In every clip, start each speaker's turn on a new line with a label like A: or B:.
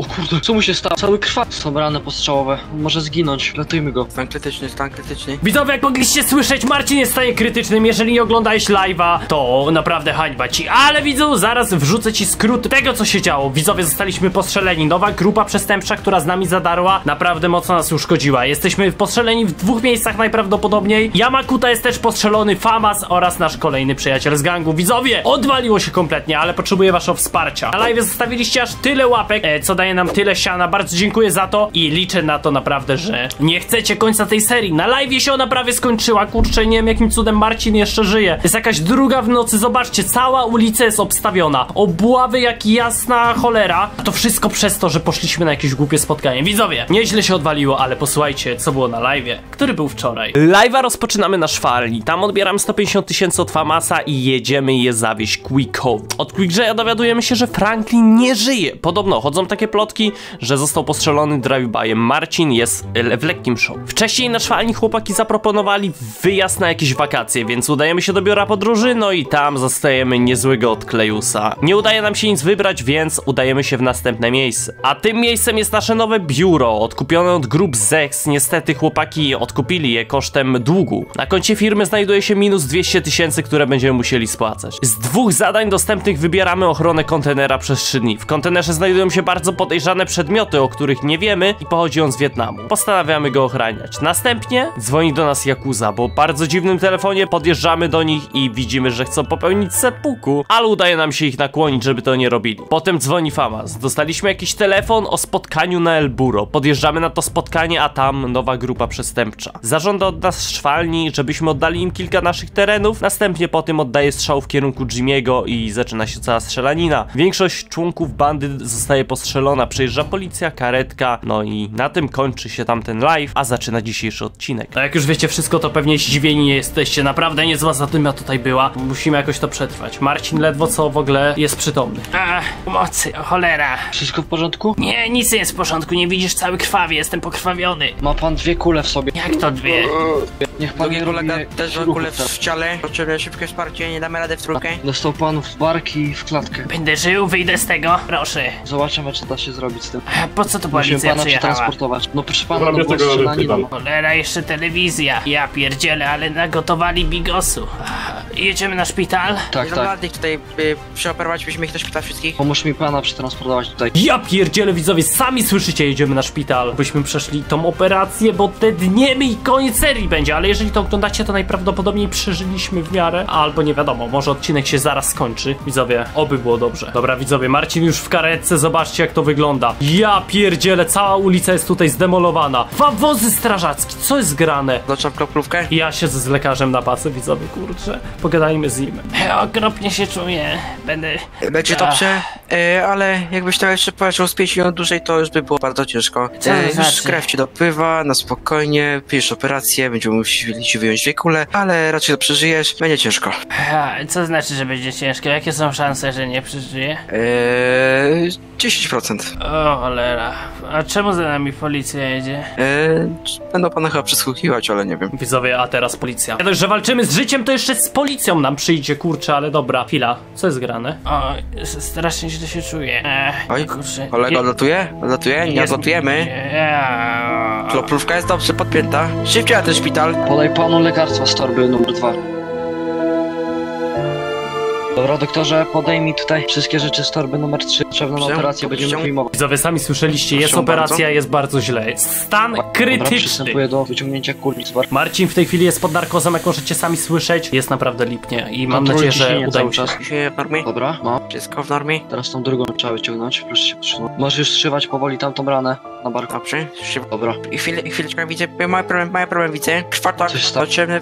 A: O kurde, co mu się stało? Cały krwaw są rany postrzałowe. Może zginąć. Ratujmy go.
B: Stan krytyczny, stan krytyczny.
C: Widzowie, jak mogliście słyszeć, Marcin jest w stanie krytycznym. Jeżeli nie oglądałeś live'a, to naprawdę hańba ci. Ale widzu, zaraz wrzucę ci skrót tego, co się działo. Widzowie, zostaliśmy postrzeleni. Nowa grupa przestępcza, która z nami zadarła, naprawdę mocno nas uszkodziła. Jesteśmy postrzeleni w dwóch miejscach najprawdopodobniej. Yamakuta jest też postrzelony, Famas oraz nasz kolejny przyjaciel z gangu. Widzowie, odwaliło się kompletnie, ale potrzebuję waszego wsparcia. Na live zostawiliście aż tyle łapek, e, co daje nam tyle siana. Bardzo dziękuję za to i liczę na to naprawdę, że nie chcecie końca tej serii. Na live się ona prawie skończyła. Kurczę, nie wiem jakim cudem Marcin jeszcze żyje. Jest jakaś druga w nocy, zobaczcie, cała ulica jest obstawiona. Obławy jak jasna cholera. A to wszystko przez to, że poszliśmy na jakieś głupie spotkanie. Widzowie, nieźle się odwaliło, ale posłuchajcie, co było na live, który był wczoraj. Live'a rozpoczynamy na szwalni. Tam odbieram 150 tysięcy od Famasa i jedziemy je zawieźć Quickowi. Od Quickjaya dowiadujemy się, że Franklin nie żyje. Podobno chodzą takie plotki, że został postrzelony drive-byem. Marcin jest e, w lekkim szoku. Wcześniej na szwalni chłopaki zaproponowali wyjazd na jakieś wakacje, więc udajemy się do biura podróży, no i tam zostajemy niezłego od Klejusa. Nie udaje nam się nic wybrać, więc udajemy się w następne miejsce. A tym miejscem jest nasze nowe biuro, odkupione od grup Zex. Niestety chłopaki odkupili je kosztem długu. Na koncie firmy znajduje się minus 200 tysięcy, które będziemy musieli spłacać. Z dwóch zadań dostępnych wybieramy ochronę kontenera przez 3 dni. W kontenerze znajdują się bardzo podejrzane przedmioty, o których nie wiemy i pochodzi on z Wietnamu. Postanawiamy go ochraniać. Następnie dzwoni do nas Yakuza, bo bardzo dziwnym telefonie podjeżdżamy do nich i widzimy, że chcą popełnić sepuku, ale udaje nam się ich nakłonić, żeby to nie robili. Potem dzwoni Famas. Dostaliśmy jakiś telefon o spotkaniu na El Buro. Podjeżdżamy na to spotkanie, a tam nowa grupa przestępcza. Zażąda od nas szwalni, żebyśmy oddali im kilka naszych terenów, następnie po tym oddaje strzał w kierunku Jimiego i zaczyna się cała strzelanina. Większość członków bandy zostaje postrzelona, przyjeżdża policja, karetka, no i na tym kończy się tamten live, a zaczyna dzisiejszy odcinek. No jak już wiecie wszystko, to pewnie zdziwieni nie jesteście, naprawdę niezła zadyma tutaj była. Musimy jakoś to przetrwać. Marcin ledwo co w ogóle jest przytomny.
D: A, pomocy, o cholera.
A: Wszystko w porządku?
D: Nie, nic nie jest w porządku, nie widzisz cały krwawie, jestem pokrwawiony.
A: Ma pan dwie kule w sobie.
D: Jak to dwie?
A: Niech pan
B: Drugi
A: nie
B: kolega też ma kulę
A: teraz.
B: w ciele. Potrzebuję szybkie wsparcie, nie damy rady w trójkę.
A: Dostał pan w barki i w klatkę.
D: Będę żył, wyjdę z tego, proszę.
A: Zobaczymy, co da się zrobić z tym.
D: A, Po co tu
A: Musimy
D: policja
A: pana
D: przyjechała?
A: przetransportować. No proszę pana,
E: Dobra,
A: no
E: tego
A: strzelanina.
D: Cholera, jeszcze telewizja. Ja pierdzielę, ale nagotowali bigosu. Jedziemy na szpital?
A: Tak,
B: nie
A: tak.
B: rady ich tutaj y, przeoperować, byśmy ich do szpitala wszystkich.
A: Pomóż mi pana przetransportować tutaj.
C: Ja pierdzielę widzowie, sami słyszycie, jedziemy na szpital. Byśmy przeszli tą operację, bo te dniemy i koniec serii będzie, ale jeżeli to oglądacie, to najprawdopodobniej przeżyliśmy w miarę, albo nie wiadomo, może odcinek się zaraz skończy. Widzowie, oby było dobrze. Dobra, widzowie, Marcin już w karetce, zobaczcie jak to wygląda. Ja pierdzielę, cała ulica jest tutaj zdemolowana. Dwa wozy strażackie, co jest grane?
B: Zaczynam kroplówkę.
C: Ja siedzę z lekarzem na pasy, widzowie, kurczę. Pogadajmy z nim.
D: E, Okropnie się czuję. Będę...
B: Będzie
D: Ach.
B: dobrze, y, ale jakbyś to jeszcze płacił z 5 minut dłużej, to już by było bardzo ciężko.
D: Co to
B: Y, już
D: znaczy?
B: krew ci dopływa, na spokojnie, pijesz operację, będziemy musieli ci wyjąć dwie kule, ale raczej to przeżyjesz, będzie ciężko.
D: A, Co znaczy, że będzie ciężko? Jakie są szanse, że nie przeżyję?
B: Eee, 10%.
D: O cholera. A czemu za nami policja jedzie?
B: Eee, będą pana chyba przesłuchiwać, ale nie wiem.
C: Widzowie, a teraz policja. Nie dość, że walczymy z życiem, to jeszcze z policją nam przyjdzie, kurczę, ale dobra. Chwila, co jest grane?
D: O, strasznie źle się czuję. E,
B: Oj,
D: kurczę.
B: kolega
D: Je-
B: odlatuje? Odlatuje? Nie
D: jest-
B: odlatujemy.
D: Ja-
B: Kroplówka jest dobrze podpięta. Szybciej na ten szpital.
A: Podaj panu lekarstwa z torby numer dwa. Dobra, doktorze, podaj mi tutaj wszystkie rzeczy z torby numer 3. Potrzebną na operację będziemy wyjmować.
C: Widzowie, sami słyszeliście, jest
B: Proszę
C: operacja,
B: bardzo.
C: jest bardzo źle. Stan
A: Dobra,
C: krytyczny.
A: do wyciągnięcia z.
C: Marcin w tej chwili jest pod narkozą, jak możecie sami słyszeć. Jest naprawdę lipnie i mam nadzieję, że
A: ciśnienie
C: uda mi się.
A: czas.
B: Się w normie?
A: Dobra, no.
B: Wszystko w normie?
A: Teraz tą drugą trzeba wyciągnąć. Proszę się. Możesz już zszywać powoli tamtą ranę na barku.
B: Dobrze. Się...
A: Dobra.
B: I chwilę, chwileczkę widzę, mały problem, mały problem widzę.
A: Stało.
B: potrzebne,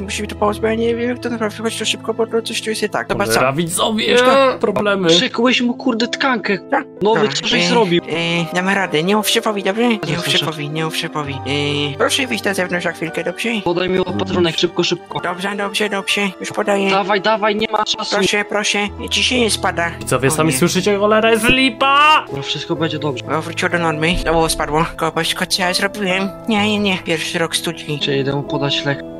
B: musi mi to pomóc, bo ja nie wiem jak to naprawdę, chodź tu szybko, bo coś tu jest nie tak.
C: Cholera,
B: co.
C: widzowie, problemy.
A: Przykułeś mu kurde tkankę. Nowy,
B: Dobra,
A: co żeś zrobił?
B: E, damy radę, nie mów szefowi, dobrze? Nie mów szefowi, nie mów szefowi. E, proszę wyjść na zewnątrz na chwilkę, dobrze?
A: Podaj mi opatrunek, szybko, szybko.
B: Dobrze, dobrze, dobrze, już podaję.
A: Dawaj, dawaj, nie ma czasu.
B: Proszę, proszę, ciśnienie spada.
C: Widzowie, sami słyszycie, cholera, jest lipa!
A: Dobra, wszystko będzie dobrze.
B: O, wróciło do normy, znowu spadło. Kogoś, co ja zrobiłem? Nie, nie, nie, pierwszy rok studni.
A: Czy idę podać lek?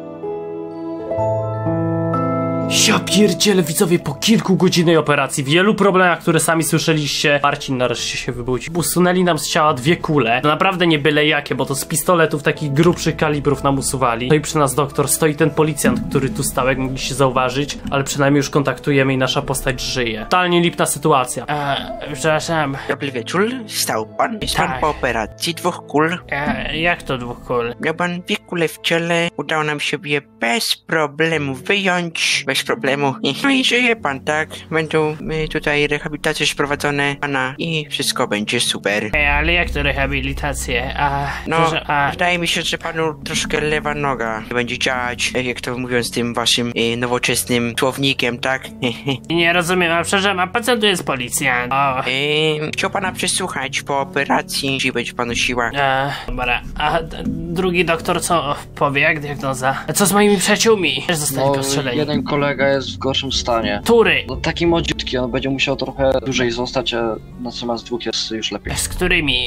C: Ja pierdzielę widzowie po kilku godzinnej operacji, wielu problemach, które sami słyszeliście, Marcin nareszcie się wybudził. Usunęli nam z ciała dwie kule, to naprawdę nie byle jakie, bo to z pistoletów takich grubszych kalibrów nam usuwali. No i przy nas doktor stoi ten policjant, który tu stał, jak mogliście zauważyć, ale przynajmniej już kontaktujemy i nasza postać żyje. Totalnie lipna sytuacja.
D: E, przepraszam,
B: Dobry wieczór, stał pan. Jest pan
D: Tak.
B: po operacji dwóch kul.
D: e, jak to dwóch kul?
B: Miał pan dwie kule w ciele. Udało nam się je bez problemu wyjąć. Bez problemu. No i żyje pan, tak? Będą y, tutaj rehabilitacje przeprowadzone pana i wszystko będzie super.
D: E, ale jak to rehabilitację? A,
B: No,
D: proszę, a,
B: wydaje mi się, że panu troszkę lewa noga nie będzie działać, e, jak to mówiąc tym waszym e, nowoczesnym słownikiem, tak?
D: nie rozumiem, a przepraszam, a po co tu jest policjant? O,
B: e, chciał pana przesłuchać po operacji, jeśli będzie panu siła.
D: e, dobra, a d- drugi doktor co powie, jak diagnoza? A co z moimi przyjaciółmi? Też zostali
A: No,
D: postrzeleni.
A: jeden kolega jest w gorszym stanie.
D: Który?
A: No taki młodziutki, on będzie musiał trochę dłużej zostać, a natomiast dwóch jest już lepiej.
D: Z którymi?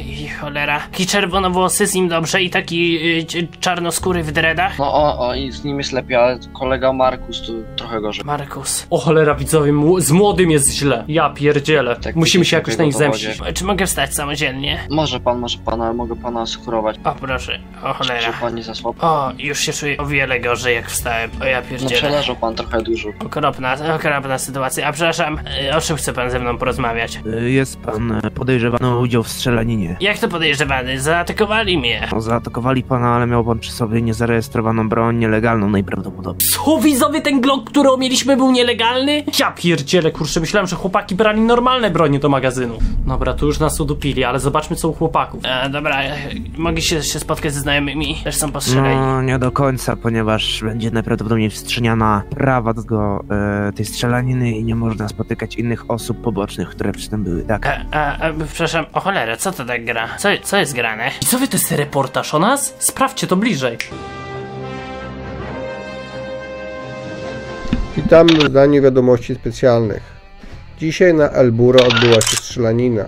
D: I cholera. Taki czerwonowłosy z nim dobrze i taki y, czarnoskóry w dreadach?
A: No o, o, i z nim jest lepiej, ale kolega Markus tu trochę gorzej.
D: Markus.
C: O cholera widzowie, z młodym jest źle. Ja pierdzielę.
A: Tak,
C: Musimy się
A: widzicie,
C: jakoś na nich zemścić.
D: Czy mogę wstać samodzielnie?
A: Może pan, może pana, mogę pana asekurować.
D: O proszę, o
A: Czy
D: cholera.
A: pan nie zasłabł?
D: O, już się czuję o wiele gorzej jak wstałem. O ja
A: No przeleżał pan trochę dużo.
D: Okropna, okropna sytuacja. A przepraszam, y, o czym chce pan ze mną porozmawiać?
E: Jest pan podejrzewany o udział w strzelaninie.
D: Jak to podejrzewany? Zaatakowali mnie.
E: No, Zaatakowali pana, ale miał pan przy sobie niezarejestrowaną broń, nielegalną najprawdopodobniej.
C: Co widzowie, ten Glock, który mieliśmy był nielegalny? Ja pierdzielę, kurczę, myślałem, że chłopaki brali normalne bronie do magazynu. Dobra, tu już nas udupili, ale zobaczmy co u chłopaków.
D: E, dobra, e, mogę się jeszcze spotkać ze znajomymi, też są postrzeleni.
E: No, nie do końca, ponieważ będzie najprawdopodobniej wstrzymana prawa do e, tej strzelaniny i nie można spotykać innych osób pobocznych, które przy tym były, tak?
D: E, e, e, przepraszam, o cholera, co to tak gra? Co, co jest grane?
C: Widzowie, to jest reportaż o nas? Sprawdźcie to bliżej.
F: Witamy w zdaniu wiadomości specjalnych. Dzisiaj na Elburo odbyła się strzelanina.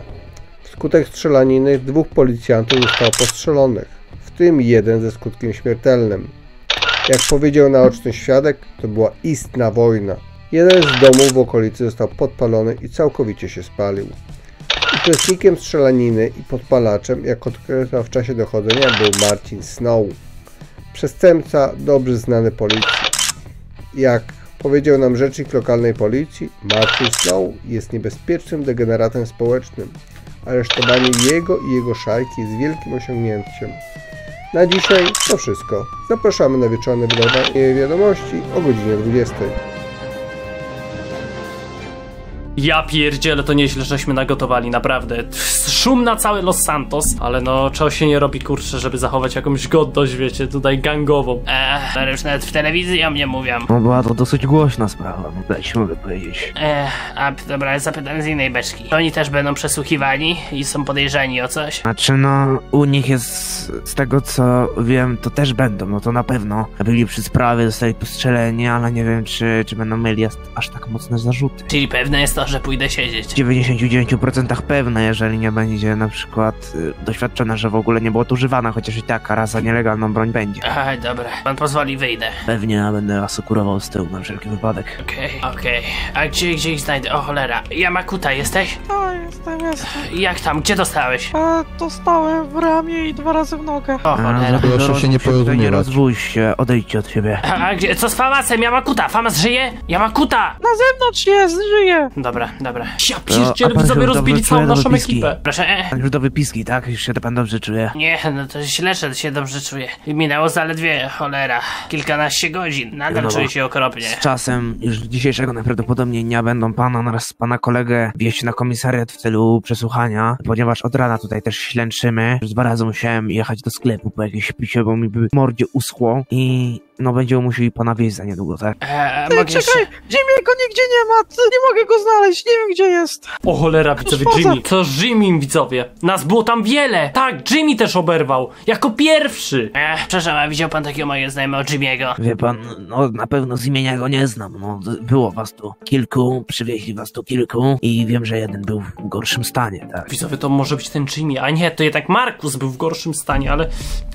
F: Wskutek strzelaniny dwóch policjantów zostało postrzelonych, w tym jeden ze skutkiem śmiertelnym. Jak powiedział naoczny świadek, to była istna wojna. Jeden z domów w okolicy został podpalony i całkowicie się spalił. Uczestnikiem strzelaniny i podpalaczem, jak odkryto w czasie dochodzenia, był Marcin Snow. Przestępca dobrze znany policji. Jak powiedział nam rzecznik lokalnej policji, Marcin Snow jest niebezpiecznym degeneratem społecznym. Aresztowanie jego i jego szajki jest wielkim osiągnięciem. Na dzisiaj to wszystko. Zapraszamy na wieczorne wydawanie wiadomości o godzinie 20.
C: Ja pierdzielę, to nieźle żeśmy nagotowali, naprawdę. Szum na cały Los Santos, ale no, czego się nie robi, kurczę, żeby zachować jakąś godność, wiecie, tutaj gangową.
D: E, ale już nawet w telewizji o mnie mówią.
E: No była to dosyć głośna sprawa, tak się mogę powiedzieć.
D: E, a dobra, zapytam z innej beczki. Oni też będą przesłuchiwani i są podejrzani o coś?
E: Znaczy no, u nich jest, z tego co wiem, to też będą, no to na pewno. Byli przy sprawie, zostali postrzeleni, ale nie wiem, czy, czy będą mieli aż, aż tak mocne zarzuty.
D: Czyli pewne jest to, że pójdę siedzieć.
E: W 99% pewne, jeżeli nie będzie na przykład y, doświadczona, że w ogóle nie było to używana, chociaż i tak kara za nielegalną broń będzie.
D: Aha, dobra. Pan pozwoli, wyjdę.
E: Pewnie ja będę asekurował z tyłu na wszelki wypadek.
D: Okej, okej. A gdzie, gdzie ich znajdę? O cholera. Yamakuta, jesteś?
G: A, jestem, jestem.
D: Jak tam? Gdzie dostałeś?
G: A, dostałem w ramię i dwa razy w nogę.
D: O
E: A,
D: cholera.
H: Proszę się nie
E: tutaj Nie
H: porozumiewać.
E: rozwój się, odejdźcie od siebie.
D: A, a gdzie, co z Famasem? Yamakuta! Famas żyje? Yamakuta!
G: Na zewnątrz jest, żyje!
D: Dobra, dobra.
C: Ja
E: a
C: pierdzielę,
E: pan
C: widzowie
E: się
C: rozbili całą naszą ekipę.
D: Proszę, e?
E: Pan już do wypiski, tak? Już się to pan dobrze czuje.
D: Nie, no to źle, że się dobrze czuję. Minęło zaledwie, cholera, kilkanaście godzin. Nadal
E: No,
D: czuję się okropnie.
E: Z czasem, już dzisiejszego najprawdopodobniej dnia będą pana oraz pana kolegę wieść na komisariat w celu przesłuchania, ponieważ od rana tutaj też ślęczymy. Już dwa razy musiałem jechać do sklepu po jakieś picie, bo mi by mordzie uschło i no będziemy musieli pana wieść za niedługo, tak?
D: E,
G: Ty,
D: mogę jeszcze...
G: czekaj, Jimmy go nigdzie nie ma, nie mogę go znaleźć, nie wiem gdzie jest.
C: O cholera, widzowie,
G: Poza-
C: Jimmy. Co z Jimmy, widzowie? Nas było tam wiele. Tak, Jimmy też oberwał. Jako pierwszy.
D: E, przepraszam, a widział pan takiego mojego znajomego Jimmy'ego?
E: Wie pan, no na pewno z imienia go nie znam, no było was tu kilku, przywieźli was tu kilku i wiem, że jeden był w gorszym stanie, tak?
C: Widzowie, to może być ten Jimmy. A nie, to jednak Markus był w gorszym stanie, ale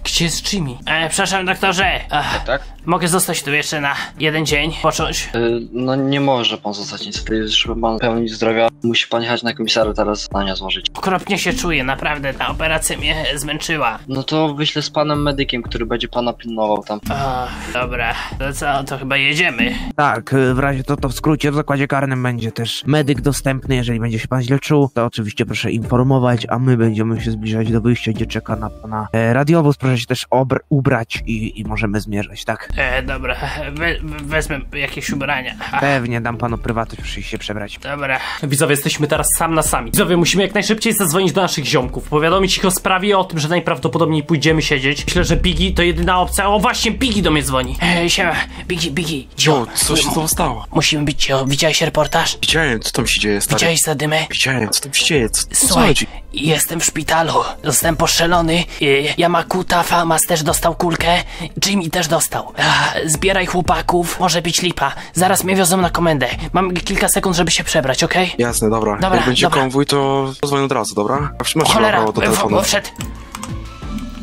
C: gdzie jest Jimmy?
D: E, przepraszam, doktorze. Ach,
A: Tak?
D: Mogę zostać tu jeszcze na jeden dzień, począć.
A: Y, No nie może pan zostać niestety, już pan pełni zdrowia. Musi pan jechać na komisariat teraz zdania złożyć.
D: Okropnie się czuję, naprawdę, ta operacja mnie zmęczyła.
A: No to wyślę z panem medykiem, który będzie pana pilnował tam.
D: O, dobra, to co, to chyba jedziemy.
E: Tak, y, w razie to, to w skrócie w zakładzie karnym będzie też medyk dostępny, jeżeli będzie się pan źle czuł, to oczywiście proszę informować, a my będziemy się zbliżać do wyjścia, gdzie czeka na pana e, radiowóz, proszę się też obr- ubrać i, i możemy zmierzać, tak?
D: E, dobra, we, wezmę jakieś ubrania.
E: Pewnie dam panu prywatność, proszę się przebrać.
D: dobra,
C: Widzowie, jesteśmy teraz sam na sami. Widzowie, musimy jak najszybciej zadzwonić do naszych ziomków, powiadomić ich o sprawie i o tym, że najprawdopodobniej pójdziemy siedzieć. Myślę, że Piggy to jedyna opcja. O właśnie, Piggy do mnie dzwoni.
D: e, siema, Biggie, Biggie,
H: Jo, co się znowu stało?
D: Musimy być cio, widziałeś reportaż?
H: Widziałem, co tam się dzieje, stary.
D: Widziałeś zadymę?
H: Widziałem, co tam się dzieje, co, co
D: Słuchaj,
H: chodzi?
D: jestem w szpitalu. Zostałem postrzelony. y, Yamakuta Famas też dostał kulkę. Jimmy też dostał. Ach, Zbieraj chłopaków. Może być lipa. Zaraz mnie wiozą na komendę. Mam kilka sekund, żeby się przebrać, okej?
H: Jasne, dobra.
D: Dobra,
H: Jak będzie
D: dobra.
H: konwój, to pozwolę od razu, dobra? Masz
D: Cholera,
H: prawo do
D: w-
H: telefonu.
D: w- wszedł.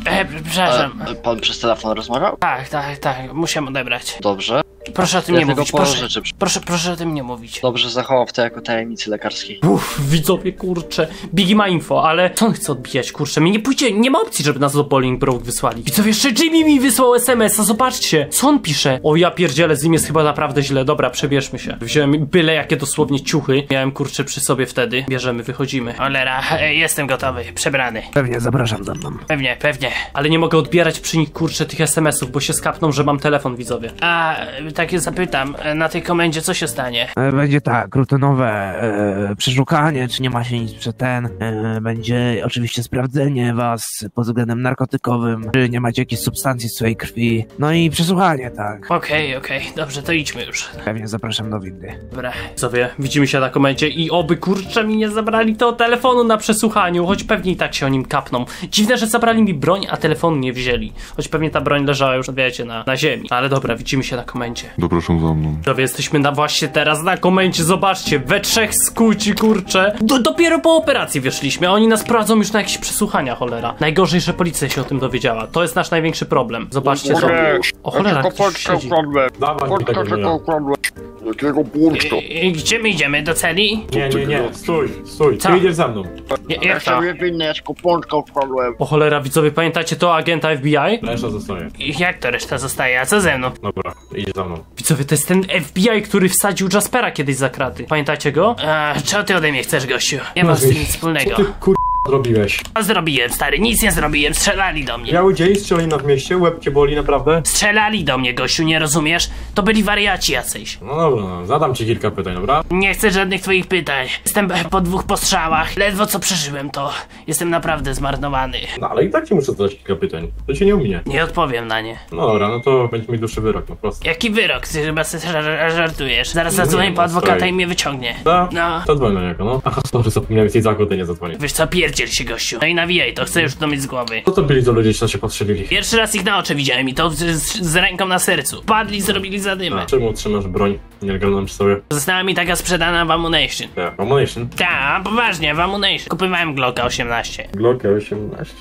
D: E, przepraszam.
A: E, pan przez telefon rozmawiał?
D: Tak, tak, tak, musiałem odebrać.
A: Dobrze.
D: Proszę o tym
A: Ja
D: nie mówić, proszę, proszę, proszę o tym nie mówić.
A: Dobrze zachował to jako tajemnicy lekarskiej.
C: Uff, widzowie, kurczę. Biggie ma info, ale co on chce odbijać, kurczę? Mi nie pójdzie, nie ma opcji, żeby nas do Bolingbroke wysłali. Widzowie, jeszcze Jimmy mi wysłał SMS-a, zobaczcie. Co on pisze? O, ja pierdzielę, z nim jest chyba naprawdę źle. Dobra, przebierzmy się. Wziąłem byle jakie dosłownie ciuchy. Miałem, kurczę, przy sobie wtedy. Bierzemy, wychodzimy.
D: Cholera, e, jestem gotowy, przebrany.
E: Pewnie, zapraszam za mną.
D: Pewnie, pewnie.
C: Ale nie mogę odbierać przy nich, kurczę, tych SMS-ów, bo się skapną, że mam telefon, widzowie.
D: A, takie zapytam, e, na tej komendzie co się stanie?
E: E, Będzie tak, rutynowe e, przeszukanie, czy nie ma się nic przed ten. E, będzie oczywiście sprawdzenie was pod względem narkotykowym, czy nie macie jakichś substancji w swojej krwi. No i przesłuchanie, tak.
D: Okej, okej, dobrze, to idźmy już.
E: Pewnie zapraszam do windy.
D: Dobra.
C: Widzowie, widzimy się na komendzie i oby, kurczę, mi nie zabrali to telefonu na przesłuchaniu, choć pewnie i tak się o nim kapną. Dziwne, że zabrali mi broń, a telefonu nie wzięli. Choć pewnie ta broń leżała już, wiecie, na, na ziemi. Ale dobra, widzimy się na komendzie.
I: Zapraszam za mną.
C: Widzowie, jesteśmy na właśnie teraz na komendzie, zobaczcie, we trzech skuci, kurczę. Do, dopiero po operacji wyszliśmy, a oni nas prowadzą już na jakieś przesłuchania, cholera. Najgorzej, że policja się o tym dowiedziała. To jest nasz największy problem. Zobaczcie, co... O cholera, ktoś siedzi.
I: Jakiego burczka?
D: I, i gdzie my idziemy? Do celi?
I: Nie, nie, nie, stój, stój,
D: Co?
I: ty idziesz za mną.
D: Ja, jak to?
A: winny, ja tylko pączka ukradłem.
C: O cholera, widzowie, pamiętacie to agenta FBI?
I: Reszta zostaje.
D: Jak to reszta zostaje? A co ze mną?
I: Dobra, idziesz za mną.
C: Widzowie, to jest ten FBI, który wsadził Jaspera kiedyś za kraty. Pamiętacie go?
D: A, co ty ode mnie chcesz, gościu? Nie mam z tym nic wspólnego.
I: Co ty kur... zrobiłeś?
D: Co zrobiłem, stary? Nic nie zrobiłem. Strzelali do mnie.
I: Miały dzień strzelina w mieście, łeb cię boli naprawdę?
D: Strzelali do mnie, gościu, nie rozumiesz? To byli wariaci jacyś.
I: No dobra, no, zadam ci kilka pytań, dobra?
D: Nie chcę żadnych twoich pytań. Jestem po dwóch postrzałach. Ledwo co przeżyłem to. Jestem naprawdę zmarnowany.
I: No ale i tak ci muszę zadać kilka pytań. To cię nie ominie.
D: Nie odpowiem na nie.
I: No dobra, no to będziesz mieć dłuższy wyrok, no prosto.
D: Jaki wyrok? Ty chyba sobie żar- żartujesz. Zaraz zadzwonię po adwokata i mnie wyciągnie.
I: Da?
D: No.
I: Zadzwoń na niego, no. Aha, sorry, zapomniałem, jesteś za nie zadzwonię.
D: Wiesz co, pierdziel się, gościu. No i nawijaj to, chcę już to mieć z głowy.
I: Co to byli za ludzie, co się postrzelili?
D: Pierwszy raz ich na oczy widziałem i to z, z, z ręką na sercu. Padli, zrobili zadymę.
I: A czemu trzymasz broń nielegalną przy sobie?
D: Została mi taka sprzedana w Ammunition.
I: Ja, ammunition.
D: Ta, poważnie, w Ammunition. Kupowałem Glocka 18.
I: Glock 18.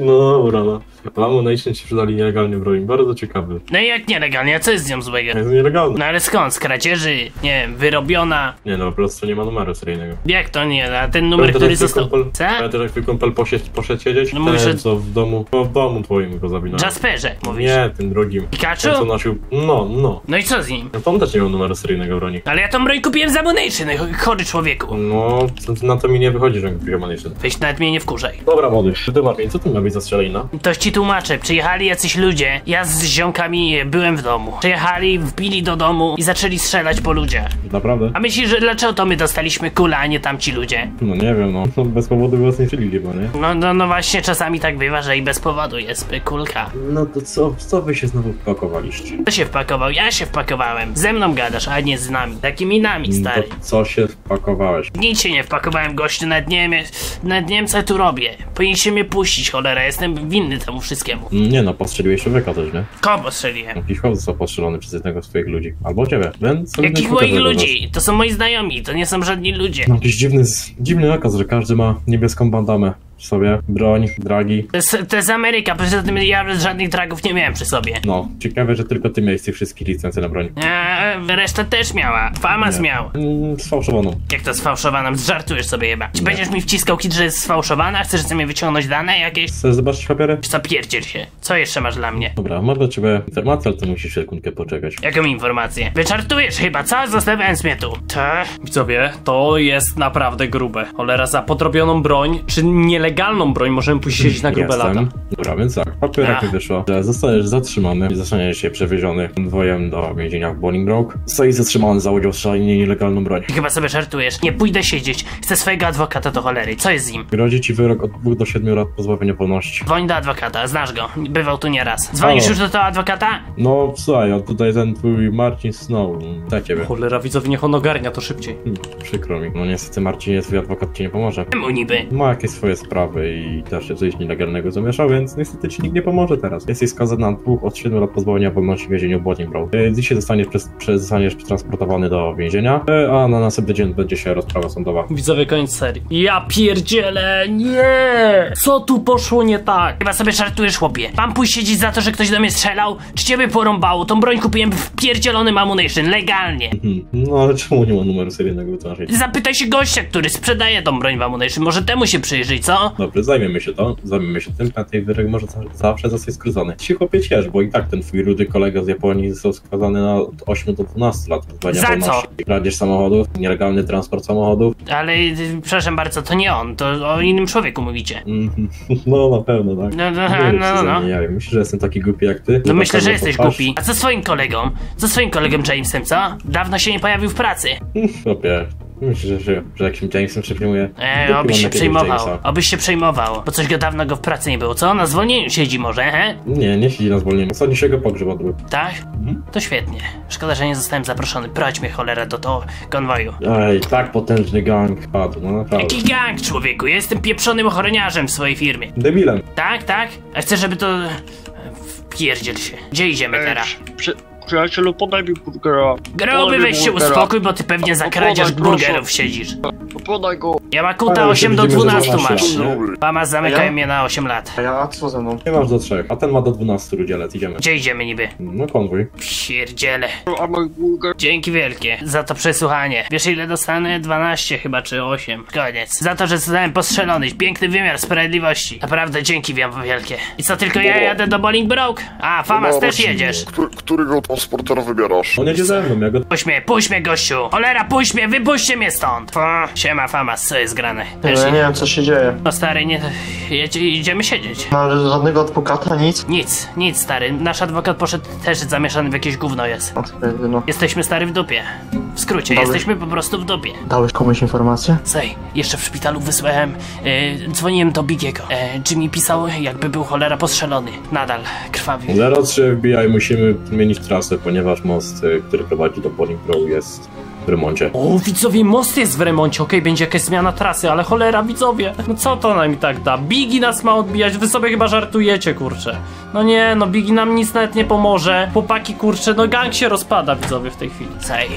I: No dobra, no. W ammunition ci sprzedali nielegalnie broń. Bardzo ciekawy.
D: No i jak nielegalnie, a co jest z nią złego?
I: Jest nielegalny.
D: No ale skąd? Z kradzieży? Nie wiem, wyrobiona?
I: Nie no, po prostu nie ma numeru seryjnego.
D: Jak to nie? A ten numer, który został...
I: kumpel-
D: Co?
I: Pamiętasz jak twój kumpel poszedł, poszedł siedzieć?
D: No mówisz,
I: ten,
D: że-
I: co w domu, no w domu twoim go zabinąłem.
D: Jasperze, mówisz.
I: Nie, tym drugim.
D: Pikachu?
I: Ten co nosił, no, no.
D: No i co z nim?
I: No on też nie miał numeru seryjnego broni.
D: Ale ja tą broń kupiłem z Ammunition, ch- chory człowieku.
I: No, na to mi nie wychodzi, że kupił ammunition.
D: Weź nawet mnie nie wkurzaj.
I: Dobra, młody, ty Martin, co ty ma być za strzelina?
D: To ci tłumaczę, przyjechali jacyś ludzie, ja z ziomkami byłem w domu. Przyjechali, wbili do domu i zaczęli strzelać po ludziach.
I: Naprawdę?
D: A myślisz, że dlaczego to my dostaliśmy kulę, a nie tamci ludzie?
I: No nie wiem, no. No, Bez powodu was nie strzelili chyba, nie?
D: No, no, no właśnie, czasami tak bywa, że i bez powodu jest kulka.
I: No to co, co wy się znowu wpakowaliście?
D: Kto się wpakował? Ja się wpakowałem. Ze mną gadasz, a nie z nami. Takimi nami, stary.
I: To co się wpakowałeś?
D: Nic się nie wpakowałem, gościu, nawet nie wiem, nawet nie wiem co ja tu robię. Powinniście mnie puścić, cholera, jestem winny temu wszystkiemu.
I: Nie no, postrzeliłeś człowieka też, nie?
D: Kogo strzeliłem?
I: Jakiś chłop został postrzelony przez jednego z twoich ludzi. Albo ciebie, sobie
D: Jakich moich ludzi? To są moi znajomi, to nie są żadni ludzie.
I: No jakiś dziwny, dziwny nakaz, że każdy ma niebieską bandamę sobie, broń, dragi.
D: To jest, to jest Ameryka, poza tym ja żadnych dragów nie miałem przy sobie.
I: No, ciekawe, że tylko ty miałeś tych wszystkich licencji na broń.
D: Eee, reszta też miała. Famas
I: Nie.
D: miał.
I: Mm, sfałszowaną.
D: Jak to sfałszowana? Żartujesz sobie chyba. Czy będziesz mi wciskał kit, że jest sfałszowana? Chcesz ze mnie wyciągnąć dane jakieś?
I: Chcesz zobaczyć papiery?
D: Co pierdziel się? Co jeszcze masz dla mnie?
I: Dobra, mam dla ciebie informację, ale to musisz sekundkę poczekać.
D: Jaką informację? Wyczartujesz chyba, co? Zostawiając mnie tu. Tak?
C: Widzowie, to jest naprawdę grube. Cholera, za podrobioną broń, czy nielegalną broń możemy pójść siedzieć na grube
I: Jestem.
C: lata.
I: Dobra, więc tak,
D: Ach.
I: mi wyszło, że zostaniesz zatrzymany i zostaniesz się przewieziony konwojem do więzienia w Bolingbroke. Zostajesz zatrzymany za udział w strzelaninie nielegalną broń.
D: Chyba sobie żartujesz. Nie pójdę siedzieć. Chcę swojego adwokata do cholery. Co jest z nim?
I: Grozi ci wyrok od 2 do 7 lat pozbawienia wolności.
D: Dzwoń do adwokata, znasz go. Bywał tu nieraz. Dzwonisz
I: Halo.
D: już do tego adwokata?
I: No, słuchaj, a tutaj ten twój Marcin Snow, dla ciebie.
C: Cholera, widzowie, niech on ogarnia to szybciej.
I: Hmm, Przykro mi. No niestety Marcinie, twój adwokat ci nie pomoże.
D: Czemu niby?
I: Ma jakieś swoje sprawy i też się coś nielegalnego zamieszał, więc niestety ci nikt nie pomoże teraz. Jesteś skazany na dwóch od 7 lat pozbawienia wolności w więzieniu w Bolingbroke. E, Dzisiaj zostaniesz, przez, przez, zostaniesz transportowany do więzienia, e, a na następny dzień będzie się rozprawa sądowa.
C: Widzowie, koniec serii. Ja pierdzielę, nie! Co tu poszło nie tak?
D: Chyba sobie żartujesz, chłopie. Mam pójść siedzieć za to, że ktoś do mnie strzelał? Czy ciebie porąbało? Tą broń kupiłem w pierdzielonym ammunition, legalnie.
I: Hmm, no ale czemu nie ma numeru seryjnego?
D: Zapytaj się gościa, który sprzedaje tą broń w ammunition. Może temu się przyjrzyj, co?
I: Dobrze, zajmiemy się to, zajmiemy się tym, tej wyrok może za- zawsze zostać skrócony. Ci chłopie ciesz, bo i tak ten twój rudy kolega z Japonii został skazany na od 8 do 12 lat pozbawienia
D: Za co?
I: wolności. Kradzież samochodów, nielegalny transport samochodów.
D: Ale, y, przepraszam bardzo, to nie on, to o innym człowieku mówicie.
I: Mhm. No na pewno, tak.
D: No, no,
I: Nie
D: no, no,
I: co
D: no.
I: ja wiem. Myślę, że jestem taki głupi jak ty.
D: No myślę, że jesteś głupi. A co swoim kolegą? Co swoim kolegą Jamesem, co? Dawno się nie pojawił w pracy.
I: Chłopie, myślę, że, że, że jakimś Jamesem się przejmuje.
D: E,
I: Dupy
D: obyś się przejmował.
I: Jamesa.
D: Obyś się przejmował. Bo coś go dawno go w pracy nie było, co? Na zwolnieniu siedzi może, he?
I: Nie, nie siedzi na zwolnieniu. Ostatnio się go pogrzeb odbył.
D: Tak?
I: Mhm.
D: To świetnie. Szkoda, że nie zostałem zaproszony. Prowadź mnie cholera do tego konwoju.
I: Ej, tak potężny gang padł, no naprawdę.
D: Jaki gang, człowieku? Ja jestem pieprzonym ochroniarzem w swojej firmie.
I: Debilem.
D: Tak, tak? A chcę, żeby to... Wpierdziel się. Gdzie idziemy teraz?
A: Przy, przyjacielu, podaj mi burgera.
D: Groby, weź się uspokój, bo ty pewnie za burgerów siedzisz.
A: Podaj go.
D: Yamakuta
I: Ale
D: 8 do
I: widzimy, że
D: 12
I: 12
D: masz.
I: nie?
D: Mama
H: ja?
D: mnie na 8 lat.
H: A ja co ze mną?
I: Nie masz do trzech, a ten ma do 12 rudzielec, idziemy.
D: Gdzie idziemy niby?
I: No konwój.
D: Pierdziele.
A: A mój burger.
D: Dzięki wielkie za to przesłuchanie. Wiesz ile dostanę? 12 chyba, czy 8. Koniec. Za to, że zostałem postrzelony. Piękny wymiar sprawiedliwości. Naprawdę dzięki wam wielkie. I co, tylko ja jadę do Bolingbroke? A, Famas też jedziesz.
J: Który, którego transportera wybierasz?
I: On jedzie ze mną, ja go...
D: Puść mnie, puść mnie gościu. Cholera, puść mnie, wypuśćcie mnie stąd. O, siema Famas, co jest grane?
H: No, ja nie wiem co się dzieje.
D: No stary, nie... Jedzie, idziemy siedzieć.
H: No ale żadnego adwokata, nic.
D: Nic, nic stary. Nasz adwokat poszedł też zamieszany w jakieś gówno jest.
H: No, no.
D: Jesteśmy stary w dupie. W skrócie,
H: Dobry.
D: jesteśmy po prostu w dupie.
H: Dałeś komuś informację?
D: Sej, jeszcze w szpitalu wysłałem, e, dzwoniłem do Bigiego. E, Jimmy pisał, jakby był cholera postrzelony. Nadal krwawi.
I: 03 FBI musimy zmienić trasę, ponieważ most, y, który prowadzi do Bolingbroke jest w remoncie.
C: O, widzowie, most jest w remoncie, okej, będzie jakaś zmiana trasy, ale cholera, widzowie. No co to nam i tak da? Bigi nas ma odbijać, wy sobie chyba żartujecie, kurczę. No nie, no Bigi nam nic nawet nie pomoże. Chłopaki, kurczę, no gang się rozpada, widzowie, w tej chwili.
D: Sej,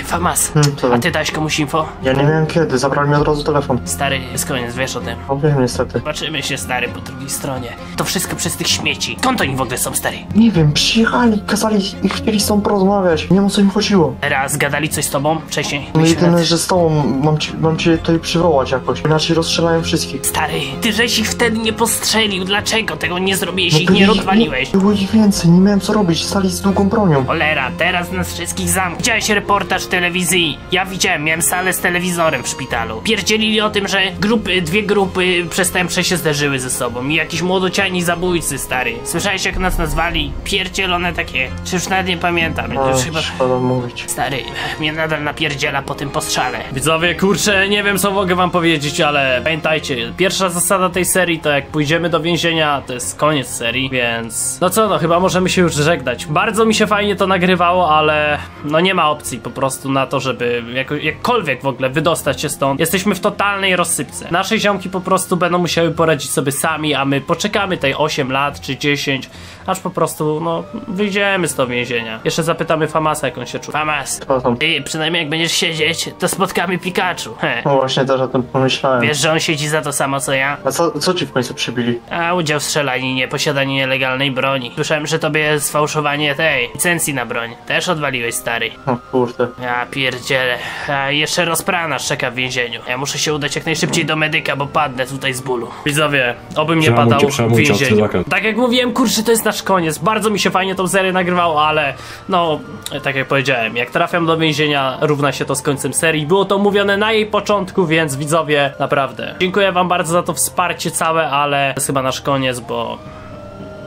D: e, Famas,
H: Hmm,
D: a ty dałeś komuś info?
H: Ja nie wiem kiedy, zabrali mi od razu telefon.
D: Stary, jest koniec, wiesz o tym.
H: No wiem niestety.
D: Zobaczymy się, stary, po drugiej stronie. To wszystko przez tych śmieci. Skąd oni w ogóle są, stary?
H: Nie wiem, przyjechali, kazali i chcieli z tobą porozmawiać. Nie wiem o co im chodziło.
D: Teraz gadali coś z tobą wcześniej?
H: No jedyne, że z tobą mam, ci, mam cię tutaj przywołać jakoś. Inaczej rozstrzelają wszystkich.
D: Stary, ty żeś ich wtedy nie postrzelił. Dlaczego tego nie zrobiłeś? ich
H: to
D: nie
H: ich-
D: rozwaliłeś.
H: Było ich więcej, nie miałem co robić, stali z długą bronią.
D: Cholera, teraz nas wszystkich zamknął. Widziałeś reportaż telewizji? Ja widziałem, miałem salę z telewizorem w szpitalu. Pierdzielili o tym, że grupy, dwie grupy przestępcze się zderzyły ze sobą i jakiś młodociani zabójcy, stary. Słyszałeś jak nas nazwali? Pierdzielone takie. Czy już nawet nie pamiętam.
H: A,
D: Już chyba...
H: szkoda mówić.
D: Stary, mnie nadal napierdziela po tym postrzale.
C: Widzowie, kurczę, nie wiem co mogę wam powiedzieć, ale pamiętajcie, pierwsza zasada tej serii to jak pójdziemy do więzienia, to jest koniec serii, więc... No co no, chyba możemy się już żegnać. Bardzo mi się fajnie to nagrywało, ale no nie ma opcji po prostu na to, żeby jako, jakkolwiek w ogóle wydostać się stąd. Jesteśmy w totalnej rozsypce. Nasze ziomki po prostu będą musiały poradzić sobie sami, a my poczekamy tej 8 lat czy 10, aż po prostu, no, wyjdziemy z tego więzienia. Jeszcze zapytamy Famasa, jak on się czuje.
D: Famas, ty przynajmniej Potem jak będziesz siedzieć, to spotkamy Pikachu. He.
H: No właśnie też o tym pomyślałem.
D: Wiesz, że on siedzi za to samo co ja?
H: A co, co ci w końcu przybili?
D: A udział w strzelaninie, posiadanie nielegalnej broni. Słyszałem, że tobie sfałszowanie tej licencji na broń. Też odwaliłeś, stary.
H: O kurde.
D: Ja pierdzielę. A jeszcze rozpranasz czeka w więzieniu. Ja muszę się udać jak najszybciej do medyka, bo padnę tutaj z bólu. Widzowie, oby mnie padał w więzieniu.
C: Tak jak mówiłem, kurczę, to jest nasz koniec. Bardzo mi się fajnie tą serię nagrywało, ale no, tak jak powiedziałem, jak trafiam do więzienia, równa się to z końcem serii. Było to mówione na jej początku, więc widzowie, naprawdę. Dziękuję wam bardzo za to wsparcie całe, ale to jest chyba nasz koniec, bo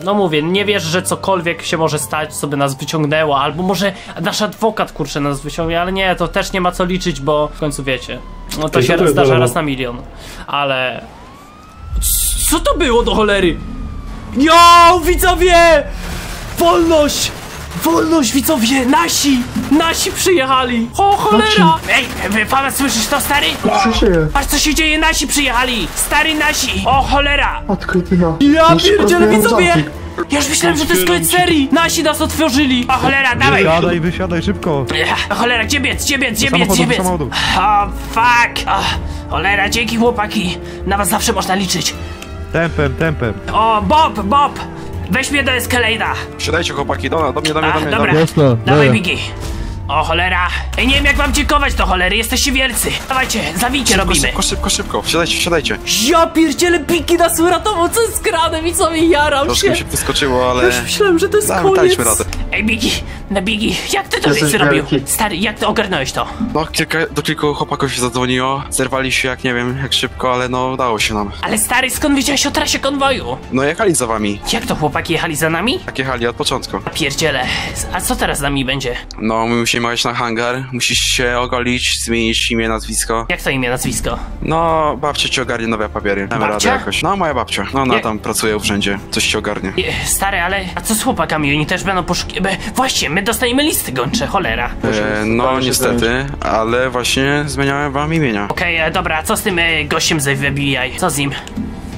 C: no mówię, nie wierzę, że cokolwiek się może stać, co by nas wyciągnęło, albo może nasz adwokat, kurczę, nas wyciągnie, ale nie, to też nie ma co liczyć, bo w końcu wiecie, no to
I: To
C: się
I: to
C: zdarza
I: za-
C: raz na milion, ale... Co to było do cholery? Jo, widzowie! Wolność! Wolność, widzowie! Nasi! Nasi przyjechali! O, cholera!
D: Ej, wy- pana słyszysz to, stary?
H: Co się dzieje?
D: Patrz co się dzieje, nasi przyjechali! Stary nasi! O cholera!
H: Jedyna.
C: Ja pierdzielę, widzowie!
D: Ja już myślałem, że to jest koniec serii!
C: Nasi nas otworzyli!
D: O cholera, dawaj!
K: Wysiadaj, wysiadaj, szybko!
D: O cholera, gdzie biec, gdzie biec, gdzie biec, gdzie biec?
K: samochodu.
D: O, fuck! O, cholera, dzięki chłopaki! Na was zawsze można liczyć.
K: Tempem, tempem.
D: O, Bob, Bob! Weź mnie do Escalade'a!
L: Siadajcie chłopaki, do, do mnie, do mnie,
D: A,
L: do mnie.
D: dobra,
L: Do mnie.
D: Dawaj. Biggie. O cholera! Ej, nie wiem jak wam dziękować do cholery, jesteście wielcy! Dawajcie, zawijcie
L: Szybko,
D: robimy!
L: szybko, szybko, szybko, wsiadajcie, wsiadajcie.
C: Ja pierdzielę, Piki nas uratował, co jest grane, widzowie, jarał
L: Troszkę
C: się!
L: mi się wyskoczyło, ale...
C: Już myślałem, że to jest
L: Damy,
C: koniec!
D: Ej, Biggie, na Biggie, jak ty to
H: Jesteś
D: zrobił?
H: wielki.
D: Stary, jak ty ogarnąłeś to?
L: No, kilka, do kilku chłopaków się zadzwoniło, zerwali się jak nie wiem, jak szybko, ale no, udało się nam.
D: Ale stary, skąd wiedziałeś o trasie konwoju?
L: No, jechali za wami,
D: Jak to chłopaki jechali za nami?
L: tak jechali od początku.
D: Pierdziele, a co teraz z nami będzie?
L: No, my musimy jechać na hangar, musisz się ogolić, zmienić imię, nazwisko.
D: Jak to imię, nazwisko?
L: No, babcia ci ogarnie nowe papiery, damy
D: Babcia?
L: radę jakoś. No, moja babcia, no ona
D: Jak-
L: tam pracuje w urzędzie, coś ci ogarnie.
D: Stary, ale a co z chłopakami? Oni też będą poszukiwać... Właśnie, my dostaniemy listy gończe, cholera.
L: E, no, niestety, ale właśnie zmieniałem wam imienia.
D: Okej, e, dobra, co z tym e, gościem z FBI? Co z nim?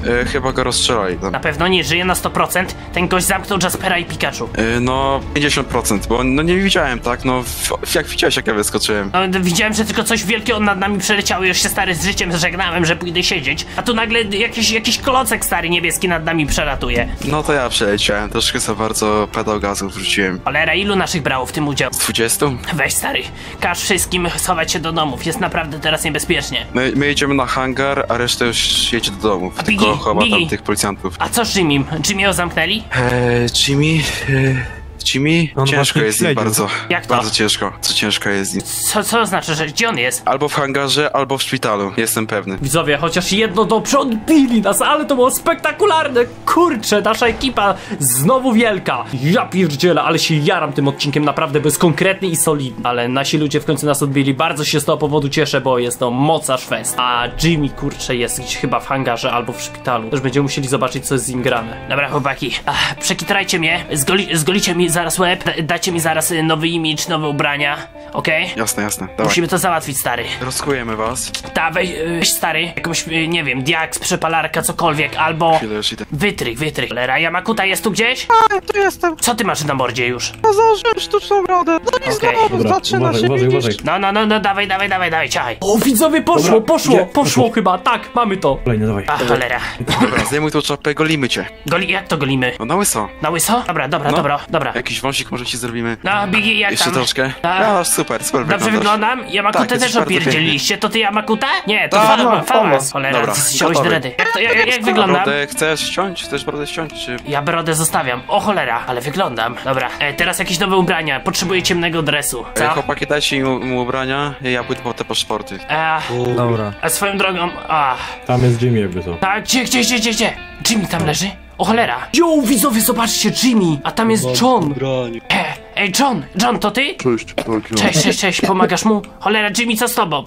L: E, chyba go rozstrzelali tam.
D: Na pewno nie żyje na 100%. Ten gość zamknął Jaspera i Pikachu.
L: E, No, 50%, bo no nie widziałem, tak? No, w, jak widziałeś, jak ja wyskoczyłem.
D: No, widziałem, że tylko coś wielkiego nad nami przeleciało i już się stary z życiem żegnałem, że pójdę siedzieć. A tu nagle jakiś, jakiś klocek stary niebieski nad nami przelatuje.
L: No to ja przeleciałem, troszkę za bardzo pedał gazu wrzuciłem.
D: Cholera, ilu naszych brało w tym udział?
L: Z 20?
D: Weź stary, każ wszystkim schować się do domów. Jest naprawdę teraz niebezpiecznie.
L: My, my jedziemy na hangar, a reszta już jedzie do domów.
D: A
L: Tylko
D: Biggie,
L: chyba tam tych policjantów.
D: A co z Jimmym? Jimmy'ego zamknęli?
L: Eee, Jimmy... E, Jimmy?
K: On
L: ciężko jest z nim
K: śledził.
L: bardzo.
D: Jak to?
L: Bardzo ciężko. Co ciężko jest z nim.
D: Co, co znaczy, że gdzie on jest?
L: Albo w hangarze, albo w szpitalu. Jestem pewny.
C: Widzowie, chociaż jedno dobrze odbili nas, ale to było spektakularne! Kurczę, nasza ekipa znowu wielka! Ja pierdzielę, ale się jaram tym odcinkiem, naprawdę, bo jest konkretny i solidny. Ale nasi ludzie w końcu nas odbili, bardzo się z tego powodu cieszę, bo jest to mocarz fest. A Jimmy, kurczę, jest gdzieś chyba w hangarze albo w szpitalu. Też będziemy musieli zobaczyć, co jest z nim grane.
D: Dobra, chłopaki, ach, przekitrajcie mnie, zgoli, zgolicie mi zaraz łeb, da, dacie mi zaraz y, nowy imidż, nowe ubrania, okej?
L: Jasne, jasne. Dawaj.
D: Musimy to załatwić, stary.
L: Rozkujemy was.
D: Ta, weź, y, weź stary, jakąś, y, nie wiem, diaks, przepalarka, cokolwiek, albo
L: Chwilę już idę.
D: wytrych, wytrych. Cholera, Yamakuta jest tu gdzieś?
G: A, tu jestem.
D: Co ty masz na mordzie już?
G: Ja założyłem sztuczną brodę. No nic okay.
I: Dobra,
G: zaczyna
I: uważaj,
G: się
I: uważaj,
G: widzisz.
I: uważaj.
D: No, no, no, no, dawaj, dawaj, dawaj, dawaj, ciachaj.
C: O, widzowie, poszło,
I: Dobra,
C: poszło,
I: gdzie?
C: poszło
I: Poszło.
C: chyba, tak, mamy to.
I: Kolejny, dawaj.
D: A, cholera.
L: Dobra, zdejmuj tą czapę, golimy cię.
D: Goli, jak to golimy?
L: No na łyso.
D: Na łyso? Dobra, dobra,
L: No.
D: dobra, dobra.
L: Jakiś wąsik może ci zrobimy.
D: No, Biggie, jak
L: Jeszcze
D: tam?
L: troszkę.
D: A?
L: Ja, super, super
D: Dobrze
L: wyglądasz.
D: wyglądam? Yamakutę
L: Tak, jesteś
D: też
L: bardzo
D: opierdzieliście. To ty Yamakuta? Nie, to
L: Tak,
D: fa-
H: no.
D: Famas. Cholera,
L: Dobra,
D: ty ściąłeś
L: gotowy.
D: dredy. Jak, to, jak, jak, wyglądam?
L: Brodę chcesz ściąć? Chcesz brodę ściąć, czy...
D: Ja brodę zostawiam. O cholera, ale wyglądam. Dobra, e, teraz jakieś nowe ubrania. Potrzebuję ciemnego dresu.
L: E,
D: Co?
L: chłopaki, dajcie mu, mu ubrania, ja pójdę po te paszporty.
D: E,
K: Dobra.
D: a swoją drogą... A,
I: Tam jest Jimmy jakby co.
D: tak, gdzie, gdzie, gdzie, gdzie, gdzie? Jimmy tam leży? O cholera.
C: Yo, widzowie, zobaczcie, Jimmy, a tam jest John.
D: E, ej, John, John, to ty?
J: Cześć, tak, ja.
D: Cześć, cześć, cześć, pomagasz mu? Cholera, Jimmy, co z tobą?